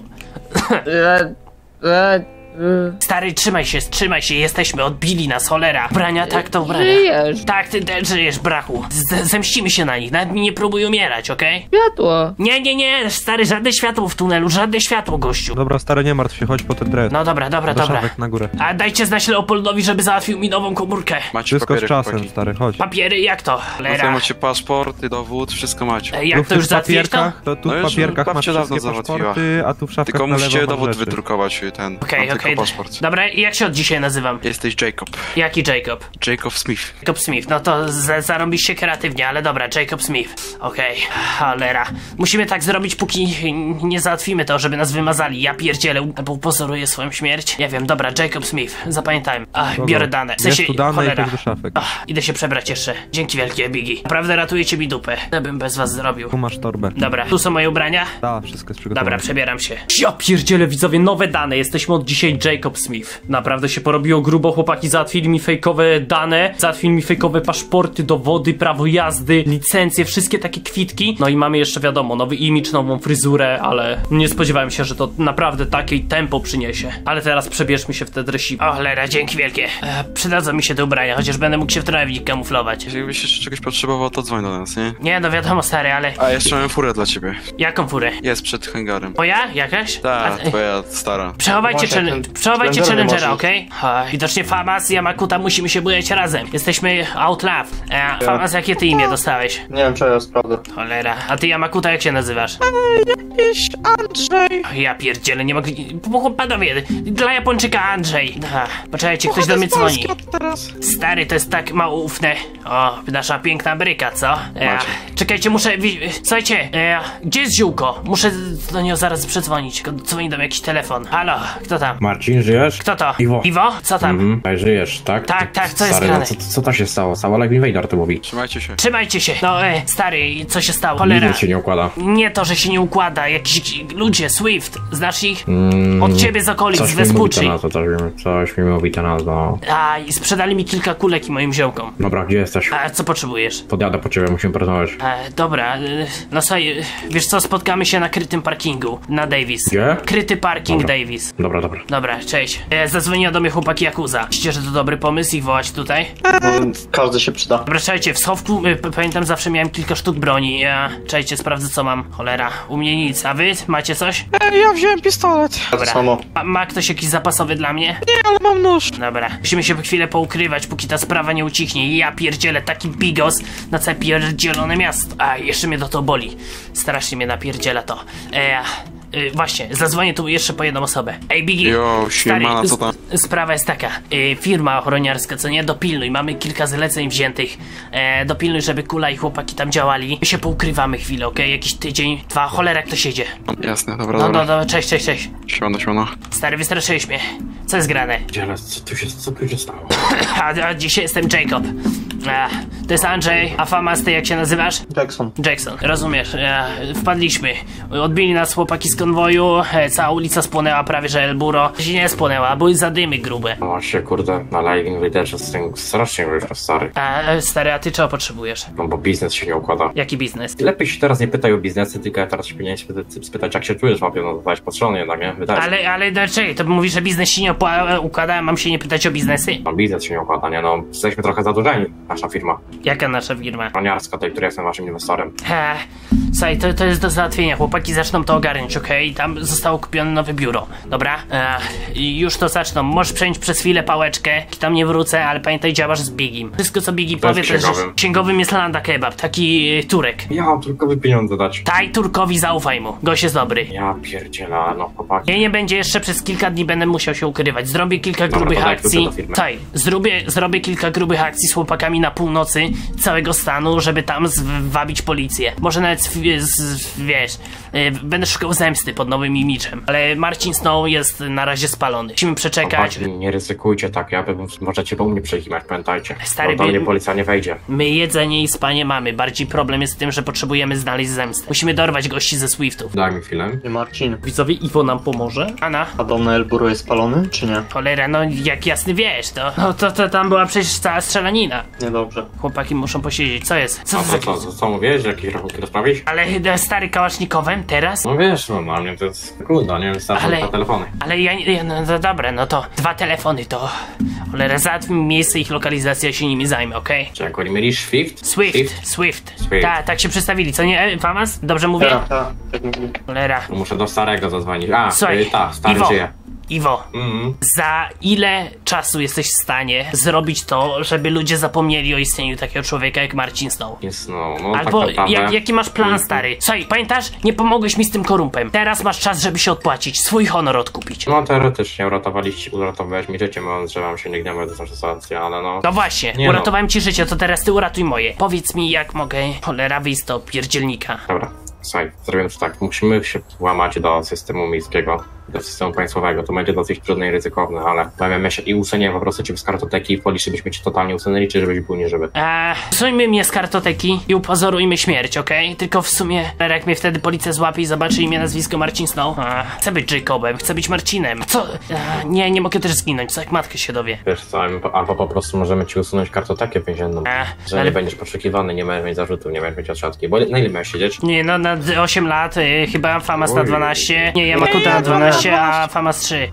G: E, e,
D: Stary, trzymaj się, trzymaj się, jesteśmy, odbili nas, cholera. Brania, tak to brania.
M: Żyjesz.
D: Tak, ty też żyjesz, brachu. Z zemścimy się na nich, nawet mi nie próbuj umierać, okej?
M: Światło.
D: Nie, nie, nie, stary, żadne światło w tunelu, żadne światło, gościu.
K: Dobra, stary, nie martw się, chodź po ten dres.
D: No dobra, dobra,
K: Do
D: dobra.
K: na górę.
D: A dajcie znać Leopoldowi, żeby załatwił mi nową komórkę.
L: Macie
K: Wszystko z
L: papiery,
K: czasem,
L: chłopaki.
K: stary, chodź.
D: Papiery, jak to?
L: No tutaj
D: Cholera.
L: macie paszporty, dowód, wszystko macie.
D: Ej, Jak
K: tu
D: to już załatwiłeś to?
K: to tu
L: No
K: w
L: już
K: papierkach masz wszystkie
L: załatwiła.
K: paszporty, a tu w szafkach
L: Tylko musicie dowód
K: rzeczy.
L: wydrukować ten.
D: Okej, okej.
L: Paszport.
D: Dobra, i jak się od dzisiaj nazywam?
L: Jesteś Jacob.
D: Jaki Jacob?
L: Jacob Smith.
D: Jacob Smith, no to za- zarąbiście kreatywnie, ale dobra, Jacob Smith. Okej, cholera. Musimy tak zrobić, póki nie załatwimy to, żeby nas wymazali. Ja pierdzielę, albo pozoruję swoją śmierć. Nie wiem, dobra, Jacob Smith, zapamiętajmy. Ach, biorę dane. W sensie,
K: Jest tu dane i
D: cholera.
K: też do szafek.
D: Ach, idę się przebrać jeszcze. Dzięki wielkie, Biggie. Naprawdę ratujecie mi dupę. Co bym bez was zrobił?
K: Tu masz torbę.
D: Dobra, tu są moje ubrania.
K: Tak, wszystko jest przygotowane.
D: Dobra, przebieram się.
C: Ja pierdzielę widzowie, nowe dane, jesteśmy od dzisiaj Jacob Smith. Naprawdę się porobiło grubo, chłopaki załatwili mi fejkowe dane, załatwili mi fejkowe paszporty, dowody, prawo jazdy, licencje, wszystkie takie kwitki. No i mamy jeszcze wiadomo, nowy imidż, nową fryzurę, ale nie spodziewałem się, że to naprawdę takie tempo przyniesie. Ale teraz przebierzmy się w te dresiki.
D: O cholera, dzięki wielkie. E, przydadzą mi się te ubrania, chociaż będę mógł się w trawnik kamuflować.
L: Jeżeli byś jeszcze czegoś potrzebował, to dzwoń do nas, nie?
D: Nie, no wiadomo stary, ale
L: A jeszcze mam furę dla ciebie.
D: jaką furę?
L: Jest przed hangarem.
D: Moja? Jakaś?
L: Ta,
D: A-
L: twoja stara.
D: Przechowajcie,
H: Właśnie, nie
D: Challengera, okej? Ha, Widocznie Famas i Yamakuta musimy się bujać razem. Jesteśmy Outlaw. E, Famas, jakie ty imię dostałeś?
H: Nie wiem, czy ja sprawdzę.
D: Cholera. A ty Yamakuta, jak się nazywasz?
G: Jakiś Andrzej.
D: Ja pierdzielę, nie mogę... Po- Panowie, dla Japończyka Andrzej. Ha, poczekajcie, ktoś do mnie dzwoni. Stary, to jest tak mało ufne. O, nasza piękna bryka, co? E, czekajcie, muszę. Słuchajcie, e, gdzie jest ziółko? Muszę do niego zaraz przedzwonić. tylko Dzwoni do mnie jakiś telefon. Halo, kto tam?
I: Marcin, żyjesz?
D: Kto to?
I: Iwo.
D: Iwo? Co tam?
I: Mhm, a żyjesz, tak?
D: Tak, tak, co jest
I: Stary,
D: grane?
I: no, co, co to się stało? Sam Oleg Invader to mówi.
L: Trzymajcie się.
D: Trzymajcie się. No, e, stary, co się stało? Cholera.
I: Nic się nie układa.
D: Nie to, że się nie układa. Jakiś ludzie, Swift, znasz ich?
I: Mm,
D: Od ciebie z okolic,
I: coś
D: z
I: mi mówi
D: Vespucci.
I: to nazwa, coś, mi- coś mi mówi to nazwa.
D: A, i sprzedali mi kilka kulek i moim ziomkom.
I: Dobra, gdzie jesteś?
D: A, co potrzebujesz?
I: Podjadę po ciebie, musimy porozmawiać.
D: E, dobra, e, no słuchaj, e, wiesz co, spotkamy się na krytym parkingu, na Davis.
I: Gdzie?
D: Kryty parking
I: Dobra.
D: Davis.
I: Dobra, dobra.
D: Dobra, cześć. E, zadzwoniła do mnie chłopaki Yakuza. Myślicie, że to dobry pomysł ich wołać tutaj?
H: No, każdy się przyda.
D: Dobra, czekajcie, w schowku, y, p- pamiętam, zawsze miałem kilka sztuk broni. Ja, czekajcie, sprawdzę co mam. Cholera, u mnie nic. A wy macie coś?
G: E, ja wziąłem pistolet.
H: To samo.
D: Ma, ma ktoś jakiś zapasowy dla mnie?
G: Nie, ale mam nóż.
D: Dobra, musimy się chwilę poukrywać, póki ta sprawa nie ucichnie. Ja pierdzielę, taki bigos na całe pierdzielone miasto. A, jeszcze mnie do to boli. Strasznie mnie napierdziela to. E, y, właśnie, zadzwonię tu jeszcze po jedną osobę. Ej, Biggie.
L: Jo, siemana, co tam?
D: Sprawa jest taka. Y, firma ochroniarska, co nie? Dopilnuj. Mamy kilka zleceń wziętych. E, dopilnuj, żeby Kula i chłopaki tam działali. My się poukrywamy chwilę, okej? Jakiś tydzień, dwa. Cholera, jak to się dzieje.
L: Jasne, dobra,
D: No, no,
L: dobra.
D: no, cześć, cześć, cześć.
L: Siemano, siemano.
D: Stary, wystraszyłeś mnie. Co jest grane?
I: Dziele, co tu się, co tu się stało?
D: A, a dzisiaj jestem Jacob. A, to jest Andrzej, a Famas, ty jak się nazywasz?
H: Jackson.
D: Jackson, rozumiesz, e, wpadliśmy. Odbili nas chłopaki z konwoju, e, cała ulica spłonęła prawie, że El Buro. Się nie spłonęła, były zadymy grube.
I: No właśnie, kurde, na Live Invaderze z tym strasznie wyszło, stary.
D: A, e, stary, a ty czego potrzebujesz?
I: No bo biznes się nie układa.
D: Jaki biznes?
I: Lepiej się teraz nie pytaj o biznesy, tylko ja teraz się powinieneś spytać, jak się czujesz, łapie, no zostałeś potrzebny jednak, nie? Wydaje się.
D: Ale, ale dlaczego? To mówisz, że biznes się nie układa, mam się nie pytać o biznesy?
I: No biznes się nie układa, nie? No, jesteśmy trochę zadłużeni, nasza firma.
D: Jaka nasza firma?
I: Raniarska, tej, której jestem waszym inwestorem.
D: He, słuchaj, to, to jest do załatwienia. Chłopaki zaczną to ogarniać, okej? Tam zostało kupione nowe biuro, dobra? E, i już to zaczną. Możesz przejąć przez chwilę pałeczkę, tam nie wrócę, ale pamiętaj, działasz z Bigim. Wszystko, co Bigi
I: To jest
D: powie, to jest, że
I: księgowym.
D: księgowym jest Landa Kebab, taki y, Turek.
I: Ja mam tylko wy pieniądze dać.
D: Taj Turkowi zaufaj mu, gość jest dobry.
I: Ja pierdzielę, no chłopaki.
D: Mnie nie będzie jeszcze przez kilka dni będę musiał się ukrywać. Zrobię kilka
I: Dobra,
D: grubych
I: to daj klucze
D: akcji.
I: do firmy.
D: Taj, zrobię, zrobię kilka grubych akcji z chłopakami na północy całego stanu, żeby tam zwabić policję. Może nawet, z, z, wiesz, y, będę szukał zemsty pod nowym imiczem. Ale Marcin Snow jest na razie spalony. Musimy przeczekać.
I: Chłopaki, nie ryzykujcie tak, ja bym, możecie po mnie przejechać, pamiętajcie.
D: Stary,
I: no, do mnie policja nie wejdzie.
D: My jedzenie i spanie mamy. Bardziej problem jest w tym, że potrzebujemy znaleźć zemstę. Musimy dorwać gości ze Swiftów.
I: Daj mi chwilę.
H: Marcin,
C: Widzowie, Iwo nam pomoże?
D: Ana?
H: a dom na Elburo jest spalony, czy nie?
D: Cholera, no jak jasny wiesz, to, no to, to tam była przecież cała strzelanina.
H: Nie, niedobrze.
D: Chłopaki muszą posiedzieć. Co jest? Co
I: co,
D: za...
I: co, co, co mówisz? Jakieś rachunki rozprawić?
D: Ale e, stary kałasznikowem teraz?
I: No wiesz, normalnie to jest sekunda, nie? Wystarczy
D: Ale-
I: dwa telefony.
D: Ale ja, ja no, no dobra, no to dwa telefony to... Cholera, załatw mi miejsce ich lokalizacja, ja się nimi zajmę, okej?
I: Czy jak oni mieli Swift?
D: Swift, Swift.
I: Swift.
D: Tak, tak się przedstawili, co nie, e, Famas? Dobrze mówię?
H: Tak, tak, tak mówię.
D: Cholera.
I: Muszę do starego zadzwonić. A,
D: Słuchaj,
I: y, ta, stary
D: Iwo.
I: żyje.
D: Iwo,
I: Mhm.
D: za ile czasu jesteś w stanie zrobić to, żeby ludzie zapomnieli o istnieniu takiego człowieka jak Marcin Snow?
I: Jest no, no
D: Albo
I: tak
D: jak, jaki masz plan, stary? Słuchaj, pamiętasz? Nie pomogłeś mi z tym korumpem. Teraz masz czas, żeby się odpłacić, swój honor odkupić.
I: No teoretycznie uratowaliście, uratowałeś mi życie, mówiąc, że wam się nie gniewę za sytuację, ale no...
D: No właśnie,
I: Nie no.
D: uratowałem ci życie, to teraz ty uratuj moje. Powiedz mi, jak mogę cholera wyjść to pierdzielnika.
I: Dobra, słuchaj, zrobimy to tak, musimy się włamać do systemu miejskiego, do systemu państwowego, to będzie dosyć trudne i ryzykowne, ale zajmiemy się i usuniemy po prostu cię z kartoteki i w policji byśmy cię totalnie usunęli, czy żebyś był nieżywy.
D: Eee, usuńmy mnie z kartoteki i upozorujmy śmierć, okej? Tylko w sumie, jak mnie wtedy policja złapie i zobaczy imię, nazwisko Marcin Snow, a, chcę być Jacobem, chcę być Marcinem. Co? Eee, nie, nie mogę też zginąć, co jak matka się dowie.
I: Wiesz co, albo- po prostu możemy ci usunąć kartotekę więzienną,
D: Eee,
I: że
D: ale-
I: nie będziesz poszukiwany, nie będziesz mieć zarzutów, nie będziesz mieć odsiadki, bo na ile miałeś siedzieć?
D: Nie, no na d- 8 lat, y, chyba Famas na
I: Oj.
D: 12, nie, Yamakuta na 12, a Famas 3.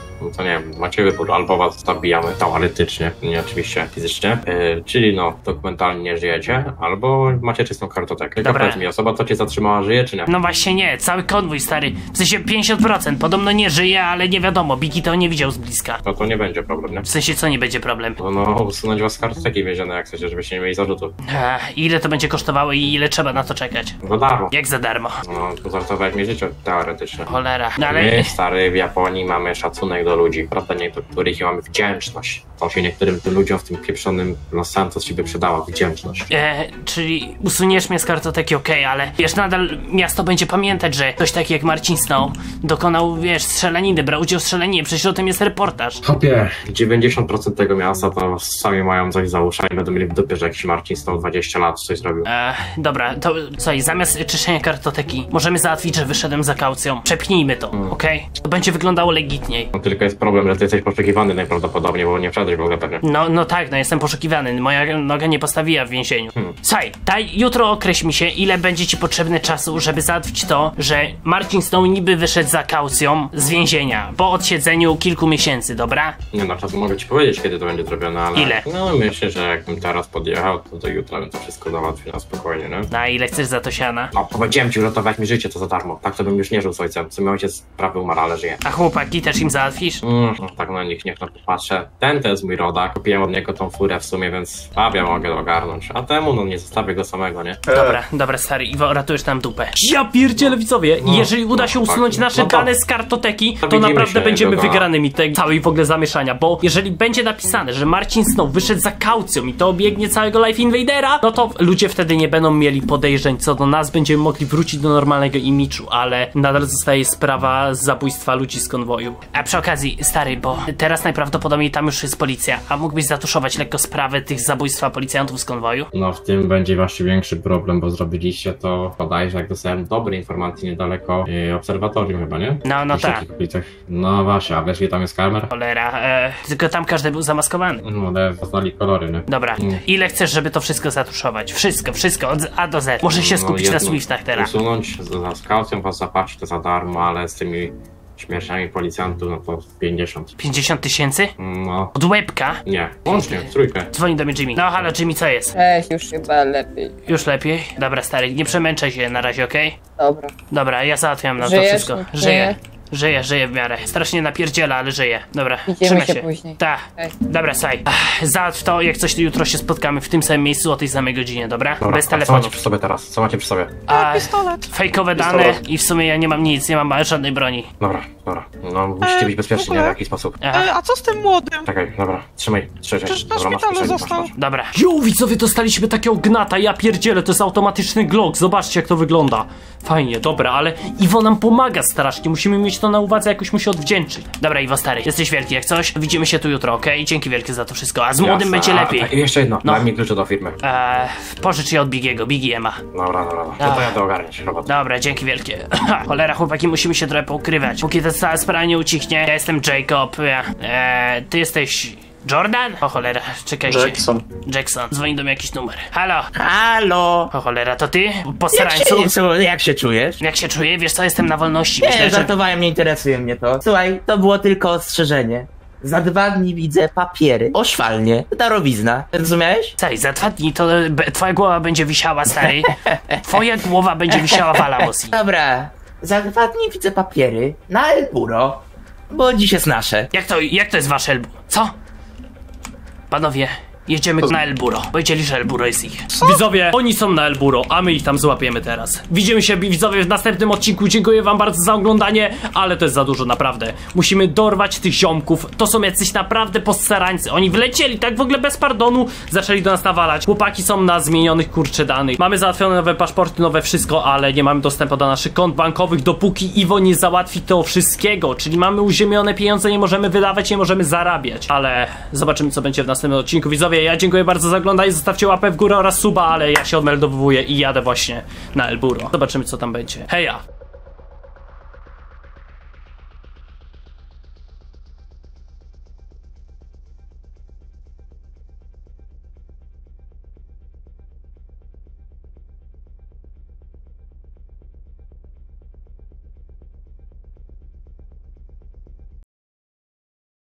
I: No to nie wiem, macie wybór, albo was zabijamy teoretycznie, nie oczywiście fizycznie, yy, czyli no, dokumentalnie nie żyjecie, albo macie czystą kartotekę. Tylko
D: Dobra.
I: powiedz mi, osoba, co cię zatrzymała, żyje czy nie?
D: No właśnie nie, cały konwój stary, w sensie 50%, podobno nie żyje, ale nie wiadomo, Biki to nie widział z bliska.
I: No to nie będzie problem, nie?
D: W sensie co nie będzie problem?
I: No, no usunąć was z kartoteki więziennej, jak chcecie, żebyście nie mieli zarzutów.
D: Ech, ile to będzie kosztowało i ile trzeba na to czekać?
I: No darmo.
D: Jak za darmo?
I: No, to zaratowałeś mi życie teoretycznie.
D: Cholera. No ale...
I: My, stary, w Japonii mamy szacunek do ludzi, prawda, niektórych i mamy wdzięczność. To się niektórym tym ludziom w tym pieprzonym Los Santos ci by przydała wdzięczność.
D: E, czyli usuniesz mnie z kartoteki, okej, ale wiesz, nadal miasto będzie pamiętać, że ktoś taki jak Marcin Snow dokonał, wiesz, strzelaniny, brał udział w strzelaninie, przecież o tym jest reportaż.
I: Hopie, 90% tego miasta to sami mają coś za uszami, będą mieli w dupie, że jakiś Marcin stał 20 lat coś zrobił.
D: E, dobra, to słuchaj, zamiast czyszczenia kartoteki, możemy załatwić, że wyszedłem za kaucją. Przepnijmy to, okej? To będzie wyglądało legitniej.
I: No tylko jest problem, że ty jesteś poszukiwany najprawdopodobniej, bo nie wszedłeś w ogóle pewnie.
D: No, no tak, no jestem poszukiwany. Moja noga nie postawiła w więzieniu. Słuchaj, daj jutro określ mi się, ile będzie ci potrzebne czasu, żeby załatwić to, że Marcin Snow niby wyszedł za kaucją z więzienia po odsiedzeniu kilku miesięcy, dobra?
I: Nie no, czasem mogę ci powiedzieć, kiedy to będzie zrobione, ale...
D: Ile?
I: No myślę, że jakbym teraz podjechał, to do jutra bym to wszystko załatwił na spokojnie, nie?
D: Na ile chcesz za to siana?
I: No, powiedziałem ci, uratować mi życie, to za darmo. Tak to bym już nie żył z ojcem. Co mój ojciec prawie umarł, ale żyje.
D: A chłopaki też im załatwisz?
I: Mm, no, tak na nich niech na to patrzę. Ten to jest mój rodak. Kupiłem od niego tą furę w sumie, więc babia mogę ogarnąć. A temu, no nie zostawię go samego, nie?
D: Dobra, dobra stary, Iwo, ratujesz nam dupę. Ja pierdzielę widzowie,
I: No,
D: jeżeli uda się
I: no,
D: usunąć
I: tak.
D: nasze
I: No to-
D: dane z kartoteki, to,
I: widzimy
D: naprawdę będziemy
I: niedługo.
D: wygranymi tej całej w ogóle zamieszania, bo jeżeli będzie napisane, że Marcin Snow wyszedł za kaucją i to obiegnie całego Life Invadera, no to ludzie wtedy nie będą mieli podejrzeń co do nas, będziemy mogli wrócić do normalnego imidżu, ale nadal zostaje sprawa zabójstwa ludzi z konwoju. A przy okazji, stary, bo teraz najprawdopodobniej tam już jest policja, a mógłbyś zatuszować lekko sprawę tych zabójstwa policjantów z konwoju?
I: No w tym będzie właśnie większy problem, bo zrobiliście to bodajże, jak dostałem dobre informacje niedaleko yy, obserwatorium chyba, nie?
D: No, no tak.
I: takich. No właśnie, a wiesz, ile tam jest kamer?
D: Cholera, e, tylko tam każdy był zamaskowany.
I: No, ale poznali kolory, nie?
D: Dobra,
I: Mm.
D: ile chcesz, żeby to wszystko zatuszować? Wszystko, wszystko, od A do Z. Muszę się skupić na
I: No, jedno
D: Swiftach teraz.
I: Usunąć za, za skaucją, was zapłacić to za darmo, ale z tymi śmierciami policjantów, no to 50.
D: 50 tysięcy?
I: No,
D: Od łebka?
I: nie, łącznie, w trójkę.
D: Dzwoni do mnie Jimmy. No halo Jimmy, co jest?
M: Cześć, już chyba lepiej.
D: Już lepiej? Dobra stary, nie przemęczaj się na razie, okej?
M: Dobra.
D: Dobra, ja załatwiam na to
M: Żyjesz?
D: wszystko.
M: Nie?
D: Żyję. Żyję, w miarę. Strasznie napierdziela, ale żyję. Dobra,
M: Widzimy
D: trzymaj
M: się
D: się.
M: później.
D: Tak. Dobra, saj. Załatw to, jak coś jutro się spotkamy w tym samym miejscu o tej samej godzinie, dobra?
I: Dobra,
D: Bez
I: a Co macie przy sobie teraz? Co macie przy sobie?
D: A,
G: Pistolet.
D: fejkowe dane i w sumie ja nie mam nic, nie mam żadnej broni.
I: Dobra, dobra. No musicie być
G: E,
I: bezpieczni,
G: w
I: nie? W jakiś sposób.
D: Aha.
G: E, a co z tym młodym?
I: Czekaj, dobra, trzymaj, trzymaj.
G: Przecież na
I: Dobra, masz
G: szpitalu
I: kieszeni, masz,
G: został.
I: masz.
D: Dobra. Jo, widzowie, dostaliśmy takiego gnata, ja pierdzielę, to jest automatyczny Glock, zobaczcie jak to wygląda. Fajnie, dobra, ale Iwo nam pomaga strasznie, musimy mieć to na uwadze, jakoś mu się odwdzięczyć. Dobra, Iwo stary, jesteś wielki jak coś, widzimy się tu jutro, okej? Dzięki wielkie za to wszystko, a z młodym
I: Jasne,
D: będzie
I: a,
D: lepiej.
I: tak, I jeszcze jedno,
D: No.
I: daj mi klucze do firmy.
D: Eee, pożycz je od Bigiego, Bigi ma.
I: Dobra, dobra, dobra. To, ja to ogarniać, robot.
D: Dobra, dzięki wielkie. Cholera, chłopaki, musimy się trochę poukrywać. Póki ta cała sprawa nie ucichnie, ja jestem Jacob, ja, eee, ty jesteś Jordan? O cholera, czekajcie.
H: Jackson.
D: Jackson, dzwoni do mnie jakiś numer. Halo?
M: Halo!
D: O cholera, to ty?
M: Jak się, jak się czujesz?
D: Jak się czuję? Wiesz co, jestem na wolności.
M: Nie,
D: Myślę, że...
M: żartowałem, nie interesuje mnie to. Słuchaj, to było tylko ostrzeżenie. Za dwa dni widzę papiery. Oszwalnie. Darowizna. Rozumiałeś?
D: Stary, za dwa dni to twoja głowa będzie wisiała, stary. Twoja głowa będzie wisiała w Alamosi.
M: Dobra. Za dwa dni widzę papiery na Elburo. Bo dziś jest nasze.
D: Jak to, jak to jest wasze Elburo? Co? Panowie, jedziemy na Elburo. Powiedzieli, że Elburo jest ich.
C: Widzowie, oni są na Elburo, a my ich tam złapiemy teraz. Widzimy się, widzowie, w następnym odcinku. Dziękuję wam bardzo za oglądanie, ale to jest za dużo, naprawdę. Musimy dorwać tych ziomków. To są jacyś naprawdę postarańcy. Oni wlecieli tak w ogóle bez pardonu, zaczęli do nas nawalać. Chłopaki są na zmienionych kurcze danych. Mamy załatwione nowe paszporty, nowe wszystko, ale nie mamy dostępu do naszych kont bankowych, dopóki Iwo nie załatwi tego wszystkiego. Czyli mamy uziemione pieniądze, nie możemy wydawać, nie możemy zarabiać. Ale zobaczymy, co będzie w następnym odcinku. Widzowie, ja dziękuję bardzo za oglądanie. Zostawcie łapę w górę oraz suba, ale ja się odmeldowuję i jadę właśnie na Elburo. Zobaczymy, co tam będzie. Heja!